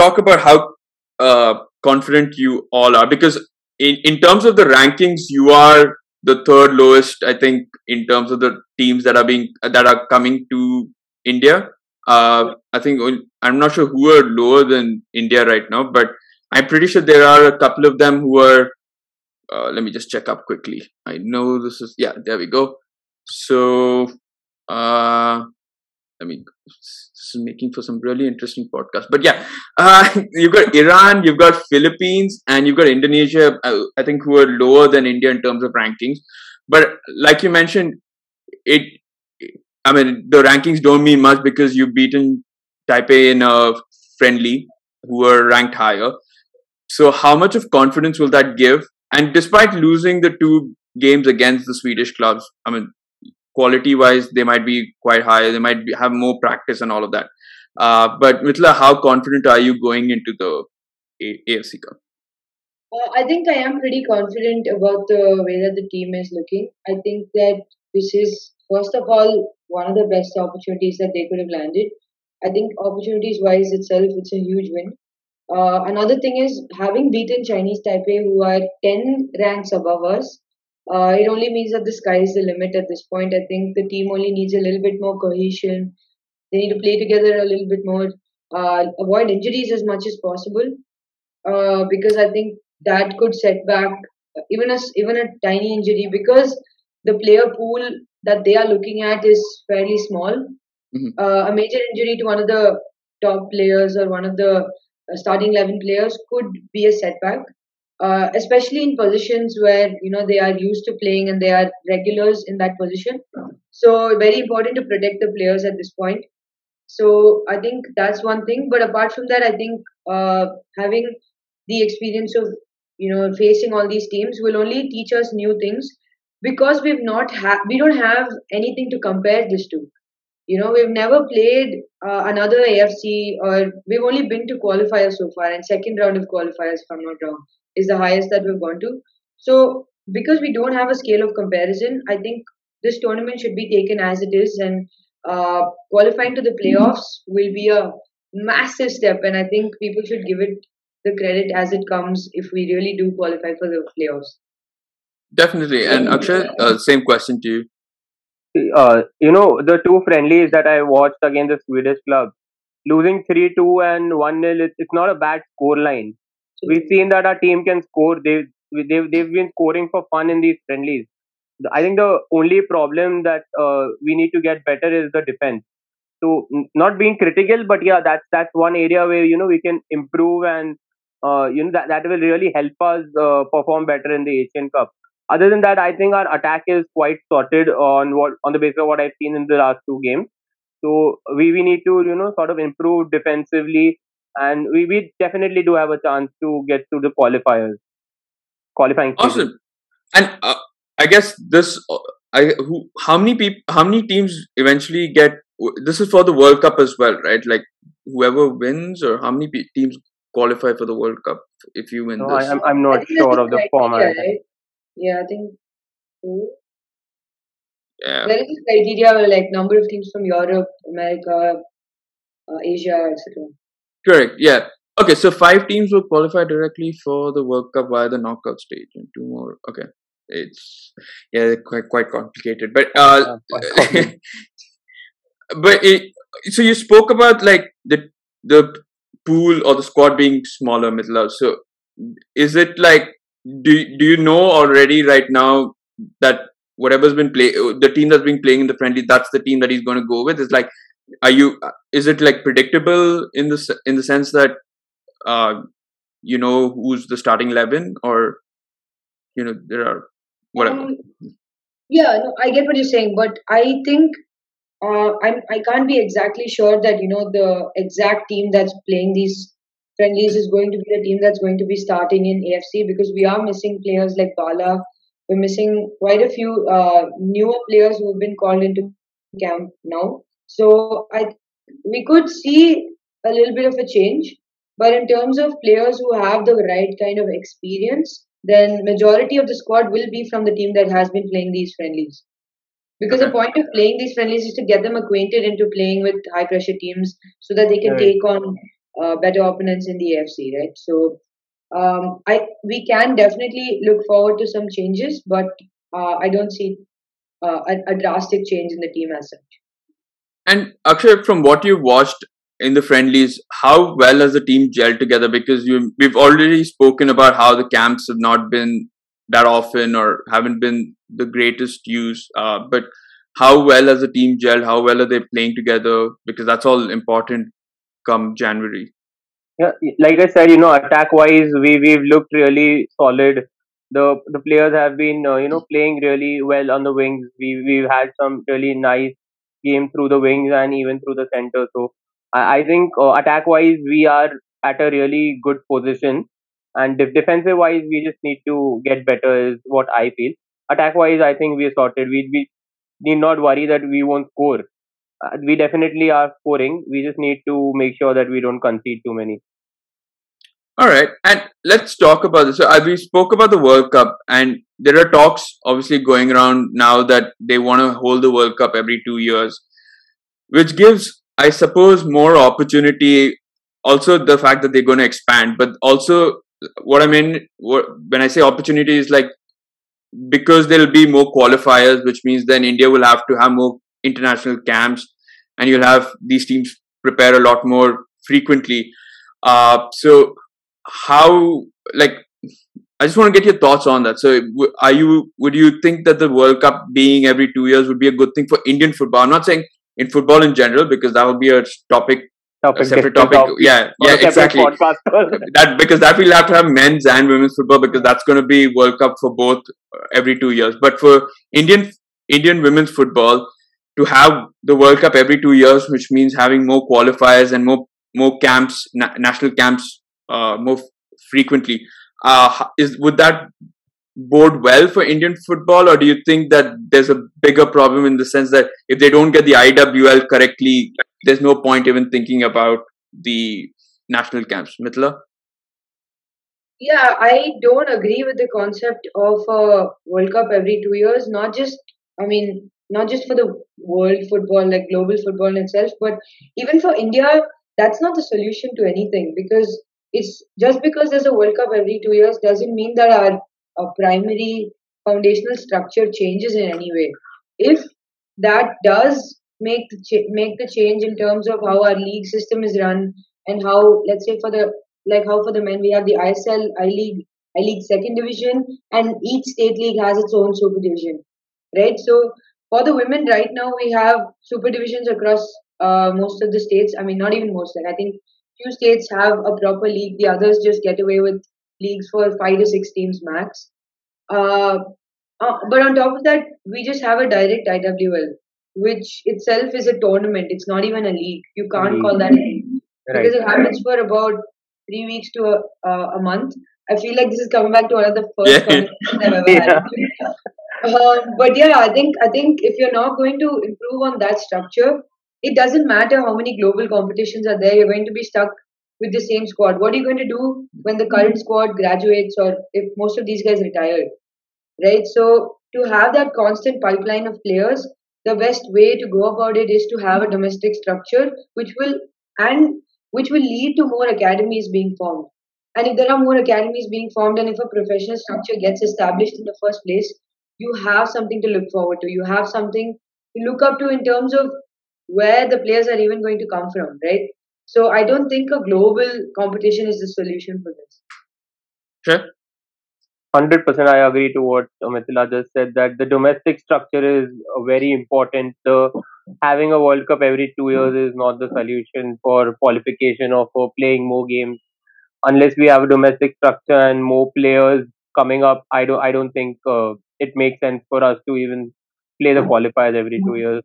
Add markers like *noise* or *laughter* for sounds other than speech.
talk about how uh, confident you all are because in, in terms of the rankings, you are the third lowest, I think, in terms of the teams that are being that are coming to India. Uh, I think I'm not sure who are lower than India right now, but I'm pretty sure there are a couple of them who are. Uh, let me just check up quickly. I know this is yeah. There we go. So, uh, let mean, this is making for some really interesting podcast. But yeah, uh, *laughs* you've got Iran, you've got Philippines, and you've got Indonesia. Uh, I think who are lower than India in terms of rankings. But like you mentioned, it. I mean, the rankings don't mean much because you've beaten Taipei in a friendly, who are ranked higher. So, how much of confidence will that give? And despite losing the two games against the Swedish clubs, I mean, quality wise they might be quite high they might be, have more practice and all of that uh, but Mithila, how confident are you going into the A- AFC Cup? Uh, I think I am pretty confident about the way that the team is looking. I think that this is, first of all, one of the best opportunities that they could have landed. I think opportunities wise itself, it's a huge win. Uh, another thing is having beaten Chinese Taipei, who are 10 ranks above us, uh, it only means that the sky is the limit at this point. I think the team only needs a little bit more cohesion. They need to play together a little bit more, uh, avoid injuries as much as possible, uh, because I think that could set back even a even a tiny injury because the player pool that they are looking at is fairly small. Mm-hmm. Uh, a major injury to one of the top players or one of the uh, starting eleven players could be a setback uh, especially in positions where you know they are used to playing and they are regulars in that position. So very important to protect the players at this point. So I think that's one thing. But apart from that, I think uh, having the experience of you know facing all these teams will only teach us new things because we've not ha- we don't have anything to compare this to. You know, we've never played uh, another AFC or we've only been to qualifiers so far and second round of qualifiers, if I'm not wrong is the highest that we've gone to. So because we don't have a scale of comparison, I think this tournament should be taken as it is, and uh, qualifying to the playoffs will be a massive step. And I think people should give it the credit as it comes if we really do qualify for the playoffs. Definitely. And Akshay, uh, same question to you. Uh, you know, the two friendlies that I watched against the Swedish club, losing 3 2 and 1 0, it's not a bad score line. We've seen that our team can score. They they've they've been scoring for fun in these friendlies. I think the only problem that uh, we need to get better is the defense. So not being critical, but yeah, that's that's one area where you know we can improve and uh, you know that that will really help us uh, perform better in the Asian Cup. Other than that, I think our attack is quite sorted on what on the basis of what I've seen in the last two games. So we, we need to you know sort of improve defensively and we, we definitely do have a chance to get to the qualifiers, qualifying. Awesome, and uh, I guess this. Uh, I who how many people how many teams eventually get this is for the World Cup as well, right? Like whoever wins or how many teams qualify for the World Cup if you win no, this? I'm I'm not sure of the format. Right? Yeah, I think. Yeah. There is a criteria where like number of teams from Europe, America, uh, Asia, etc. Correct. Yeah. Okay. So five teams will qualify directly for the World Cup via the knockout stage, and two more. Okay. It's yeah, quite quite complicated, but uh, *laughs* but it, so you spoke about like the the pool or the squad being smaller, Mithila. So is it like do do you know already right now that whatever's been play the team that's been playing in the friendly that's the team that he's going to go with? Is like are you is it like predictable in the in the sense that uh you know who's the starting 11 or you know there are whatever um, yeah no, i get what you're saying but i think uh, I'm, I can't be exactly sure that you know the exact team that's playing these friendlies is going to be the team that's going to be starting in AFC because we are missing players like Bala. We're missing quite a few uh, newer players who have been called into camp now. So I we could see a little bit of a change, but in terms of players who have the right kind of experience, then majority of the squad will be from the team that has been playing these friendlies. Because the point of playing these friendlies is to get them acquainted into playing with high pressure teams so that they can take on uh, better opponents in the AFC, right? So um, I we can definitely look forward to some changes, but uh, I don't see uh, a, a, drastic change in the team as such. And Akshay, from what you've watched in the friendlies, how well has the team gelled together? Because you, we've already spoken about how the camps have not been that often or haven't been the greatest use. Uh, but how well has the team gelled? How well are they playing together? Because that's all important come January. Yeah, like I said, you know, attack wise, we we've looked really solid. The the players have been, uh, you know, playing really well on the wings. We we've had some really nice game through the wings and even through the center. So I, I think uh, attack wise, we are at a really good position. And defensive wise, we just need to get better, is what I feel. Attack wise, I think we are sorted. We, we need not worry that we won't score. Uh, we definitely are scoring. We just need to make sure that we don't concede too many. All right, and let's talk about this. So, we spoke about the World Cup, and there are talks obviously going around now that they want to hold the World Cup every two years, which gives, I suppose, more opportunity. Also, the fact that they're going to expand, but also what I mean when I say opportunity is like because there'll be more qualifiers, which means then India will have to have more international camps, and you'll have these teams prepare a lot more frequently. Uh, so how like I just want to get your thoughts on that. So, are you would you think that the World Cup being every two years would be a good thing for Indian football? I'm not saying in football in general because that would be a topic, topic a separate topic. topic. Yeah, yeah, exactly. *laughs* that because that we'll have to have men's and women's football because that's going to be World Cup for both uh, every two years. But for Indian Indian women's football to have the World Cup every two years, which means having more qualifiers and more more camps, na- national camps uh, more frequently. Uh, is would that bode well for Indian football, or do you think that there's a bigger problem in the sense that if they don't get the IWL correctly, there's no point even thinking about the national camps? Mithila? Yeah, I don't agree with the concept of a World Cup every two years. Not just, I mean, not just for the world football, like global football in itself, but even for India, that's not the solution to anything because it's just because there's a World Cup every two years doesn't mean that our, our primary foundational structure changes in any way. If that does make the ch- make the change in terms of how our league system is run and how let's say for the like how for the men we have the ISL I League I League second division and each state league has its own super division right so for the women right now we have super divisions across uh, most of the states I mean not even most like I think few states have a proper league. The others just get away with leagues for five to six teams max. Uh, uh, but on top of that, we just have a direct IWL, which itself is a tournament. It's not even a league. You can't mm-hmm. call that a league right. because it happens for about three weeks to a, uh, a month. I feel like this is coming back to one of the first yeah. I've ever *laughs* yeah. had. Um, but yeah, I think I think if you're not going to improve on that structure, it doesn't matter how many global competitions are there, you're going to be stuck with the same squad. What are you going to do when the current hmm. squad graduates or if most of these guys retire? Right? So, to have that constant pipeline of players, the best way to go about it is to have a domestic structure which will and which will lead to more academies being formed. And if there are more academies being formed and if a professional structure gets established in the first place, you have something to look forward to. You have something to look up to in terms of where the players are even going to come from, right? So I don't think a global competition is the solution for this. Sure. Hundred percent, I agree to what Mithila just said. That the domestic structure is very important. The having a World Cup every two years is not the solution for qualification or for playing more games. Unless we have a domestic structure and more players coming up, I don't. I don't think uh, it makes sense for us to even play the qualifiers every two years.